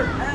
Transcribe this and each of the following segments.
Sure.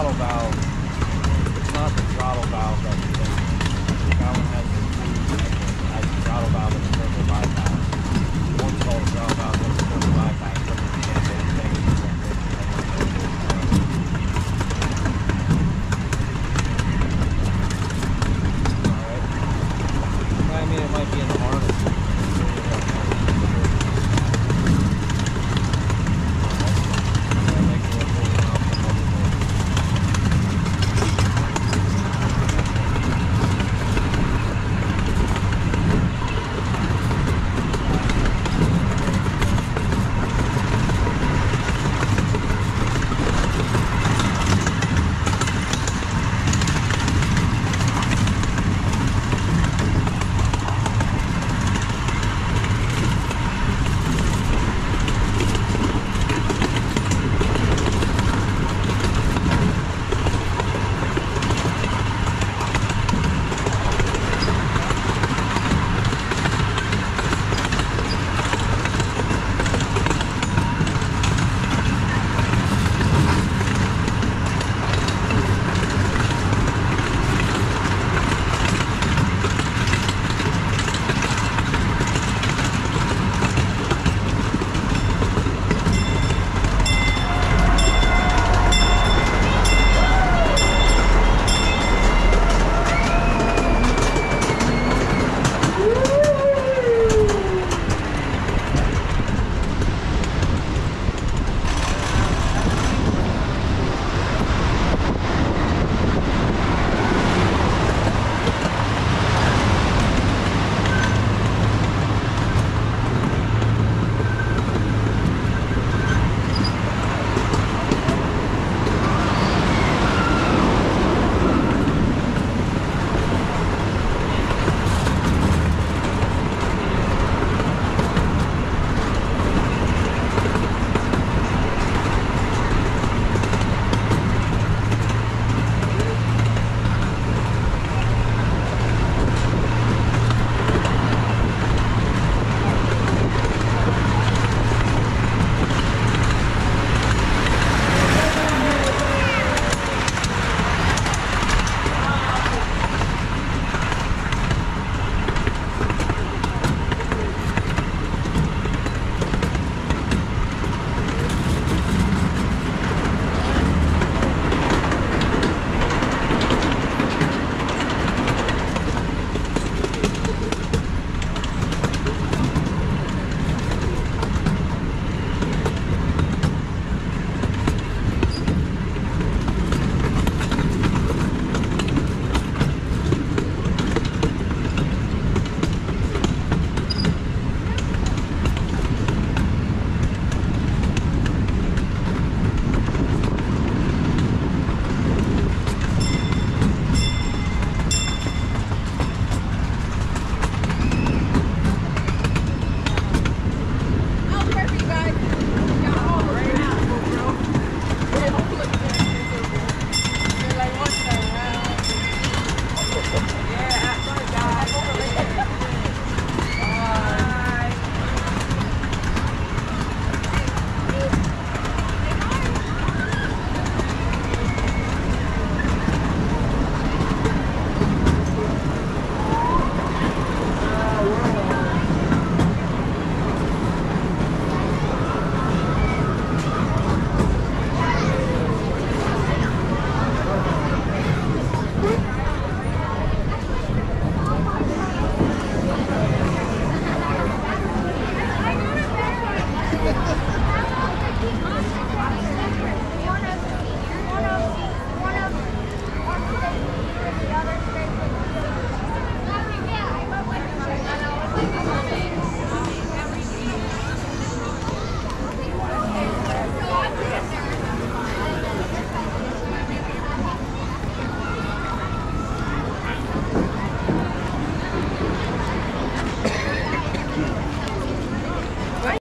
throttle valve. It's not the throttle valve